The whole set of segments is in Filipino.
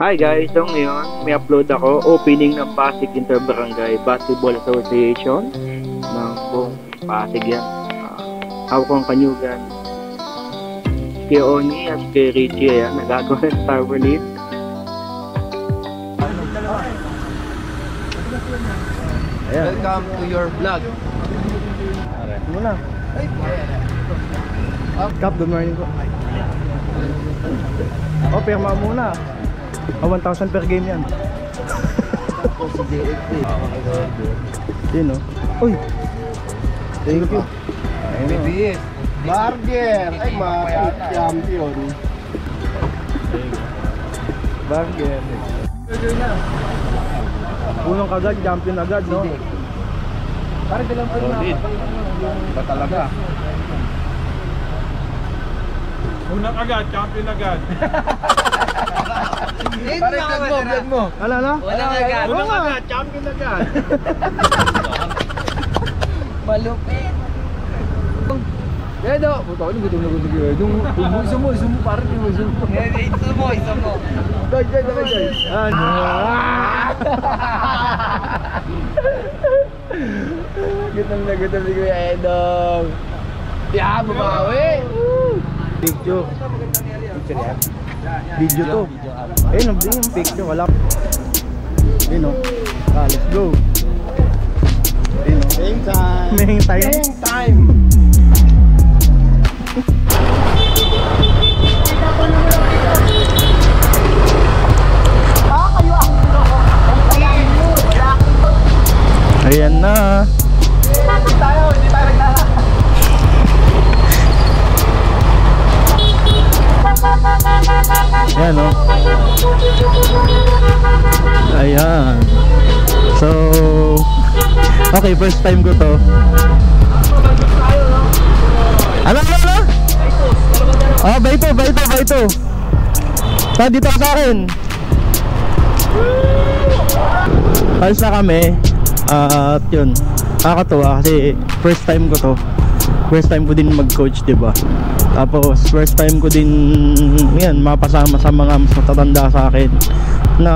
Hi guys, so ngayon may upload ako opening ng Pasig Interbarangay Basketball Association ng buong Pasig yan. Uh, hawak kanyugan. Kay Oni at kay Richie ayan, nagagawa ng lead. Ayan. Welcome to your vlog. Muna. Kap, good morning po. Oh, pirma muna. Oh, 1,000 per game yan. Yun oh. Uy! Thank you. Ayun. BBS. Burger! Ay, mga champion. Burger. Punong kagad, champion agad, no? Parang dalang pa rin Ba talaga? Unang agad, champion agad. Parang vlog mo, vlog mo. Ano, ano? Walang agad. Oo nga. agad, champion agad. Malupit. Dedo! Puta ko, gutom na gutom na gutom. Iso mo, iso mo, parang yung iso mo. Iso mo, iso mo. Dai, dai, dai, dai. Ano? Gutom na gutom si Kuya Edong. Yeah, babawi. Picture. Picture yan? Video to. Eh, nabdi yung picture. Wala. Ayun oh. Ah, let's go. Ayun oh. Game time. May time. Game time. Ayan na. Okay, first time ko to. Ano, ano, ano? Ah, ba ito, ba ito, ba ito? Ah, dito sa akin. Alis na kami. At yun, nakakatuwa kasi first time ko to. First time ko din mag-coach, 'di ba? Tapos first time ko din yan mapasama sa mga mas matatanda sa akin na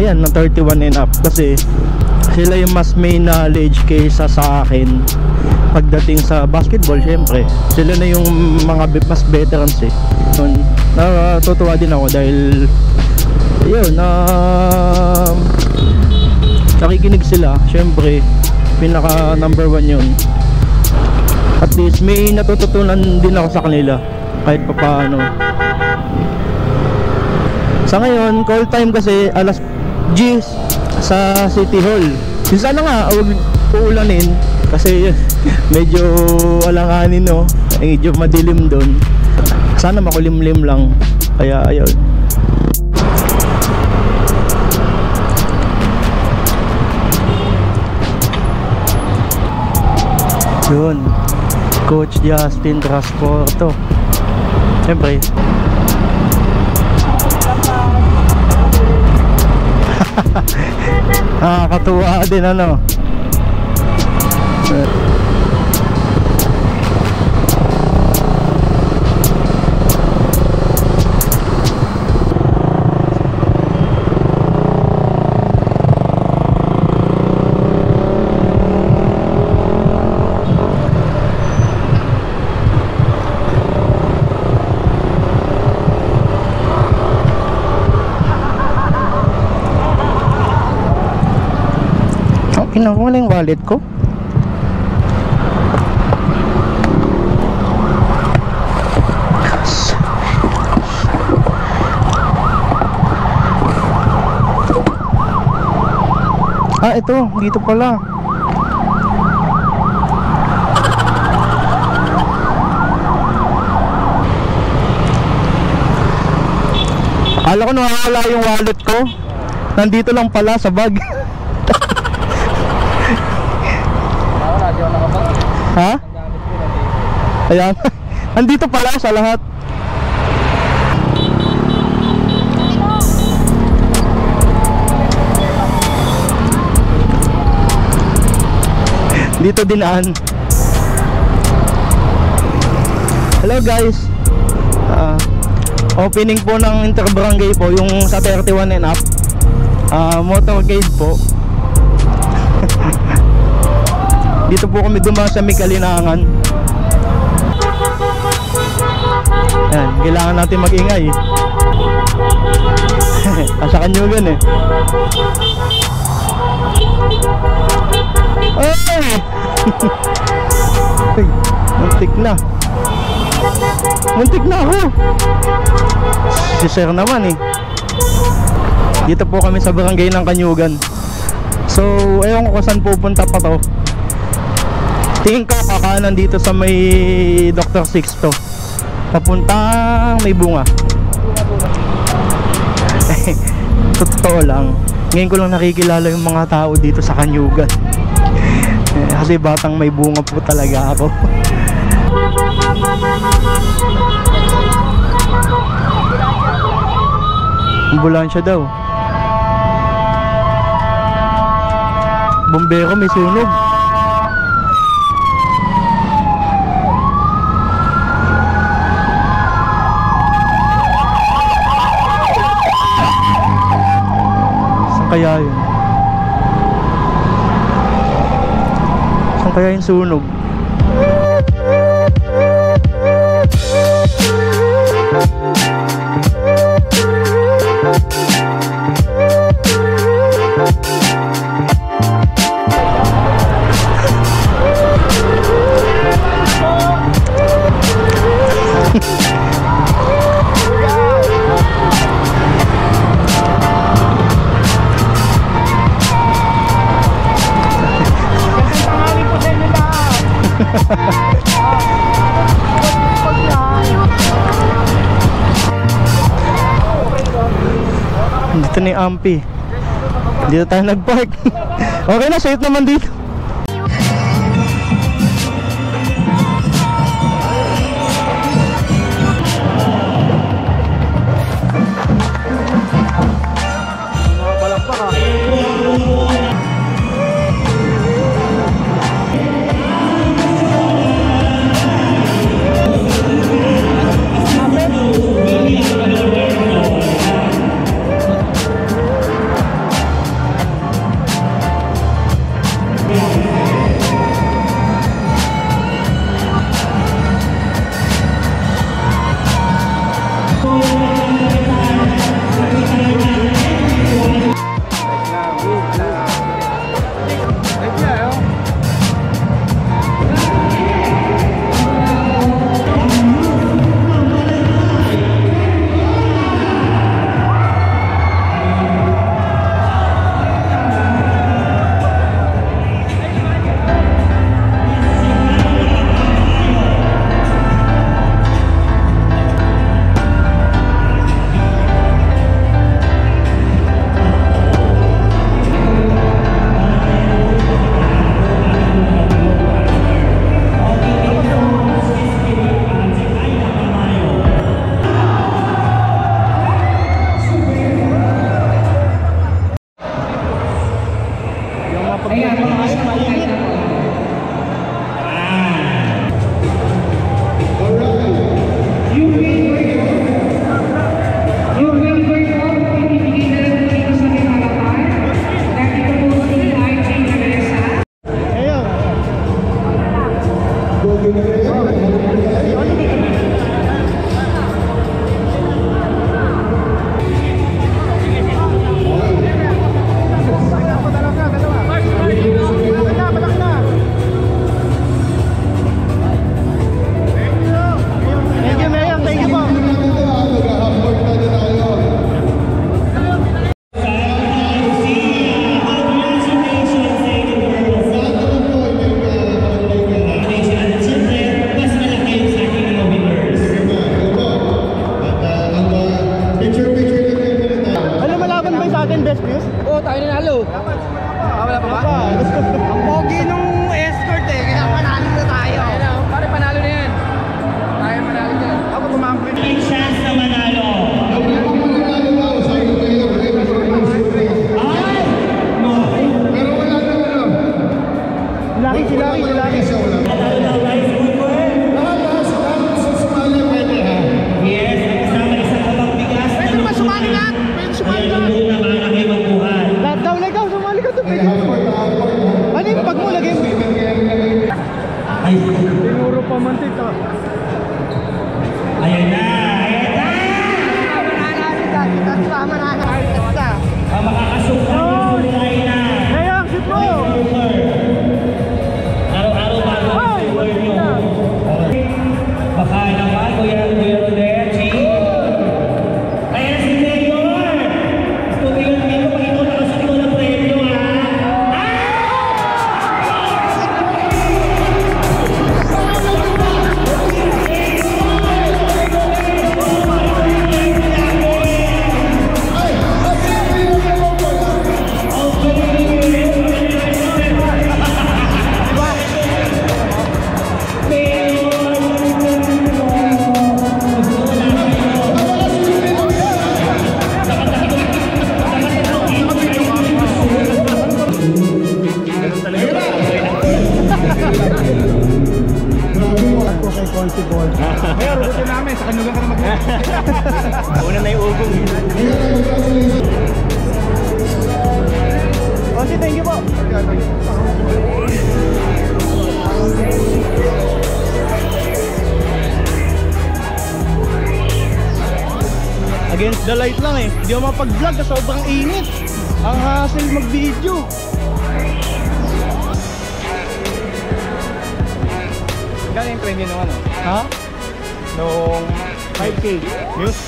yan na 31 and up kasi sila yung mas may knowledge kaysa sa akin. Pagdating sa basketball syempre sila na yung mga mas veterans eh. Yun, natutuwa din ako dahil yun na nakikinig sila. Syempre pinaka number one yun. At least may natututunan din ako sa kanila kahit pa paano. Sa ngayon call time kasi alas G sa City Hall yung sana nga huwag uulanin kasi medyo alanganin no medyo madilim doon sana makulimlim lang kaya ayun Yun. Coach Justin Transporto. Siyempre. Nakakatuwa din ano. Kinuha na yung wallet ko. Ah, ito. Dito pala. Kala ko nawawala yung wallet ko. Nandito lang pala sa bag. Wala, di ako nakapag. Ha? Ayan. Nandito pala sa lahat. Dito dinaan. Hello guys. Ah, opening po ng interbarangay po yung sa 31 and up Ah, motorcade po dito po kami dumaan sa Mikalinangan Ayan, kailangan natin mag-ingay. Asa kanyugan eh. Ay! Ay, muntik na. Muntik na ako. Si sir naman eh. Dito po kami sa barangay ng Kanyugan. So, ewan ko saan pupunta pa to. Tingin ko kakanan dito sa may Dr. Sixto Papuntang may bunga. Totoo lang. Ngayon ko lang nakikilala yung mga tao dito sa Kanyugan. Kasi batang may bunga po talaga ako. Ambulansya daw. Bombero may sunog kaya yun? Saan kaya yung sunog? Dito na Ampi. Dito tayo nag-park. Okay na, safe naman dito malaban ba sa atin, best views? Oo, tayo nanalo. Ah, wala pa ba? Ang pogi nung escort eh, the light lang eh. Hindi ako mapag-vlog kasi sobrang init. Ang hassle mag-video. Gano'n yung premium nung ano? Ha? Nung 5K. News?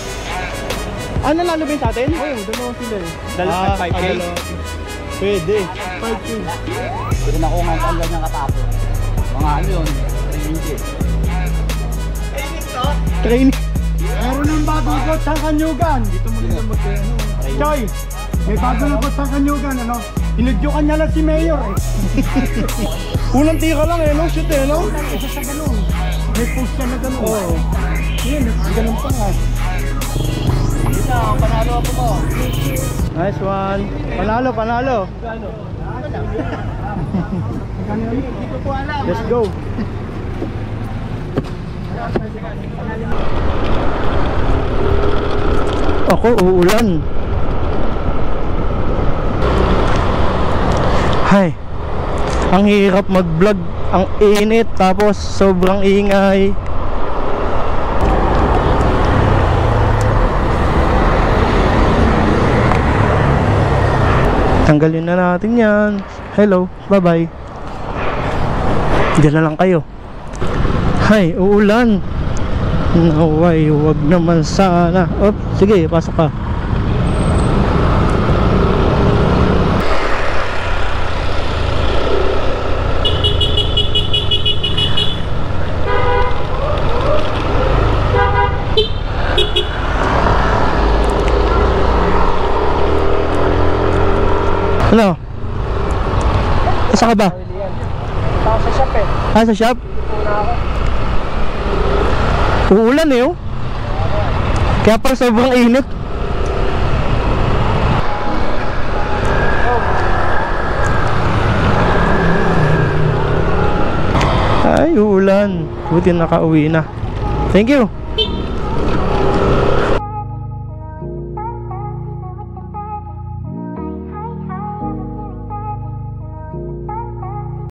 Ah, nanalo ba yun sa atin? Oo, dalawa sila eh. Dalawa Ah, 5K? ah, dalawa. Pwede. 5K. Hindi na ako nga ang ganyan katapos. Mga ano yun, ringgit. Training. Meron ng bagong coach sa Kanyugan. Dito mo nila magkano. Choy, may bagong coach sa Kanyugan, ano? Inudyukan niya lang si Mayor eh. Unang tira lang eh, no? Shoot eh, no? Isa sa ganun. May post siya na ganun. Oo. Yun, ganun pa nga. Dito, panalo ako mo. Nice one. Panalo, panalo. Let's go. Ako, uulan. Hay. Ang hirap mag-vlog. Ang init tapos sobrang ingay. Tanggalin na natin yan. Hello, bye-bye. Diyan na lang kayo. Hay, uulan. Naway, wag naman sana. Op, sige, pasok ka. Ano? Asa ka ba? Ako sa shop eh. Ah, sa shop? Uulan eh oh. Kaya para sobrang init. Ay, uulan. Buti nakauwi na. Thank you.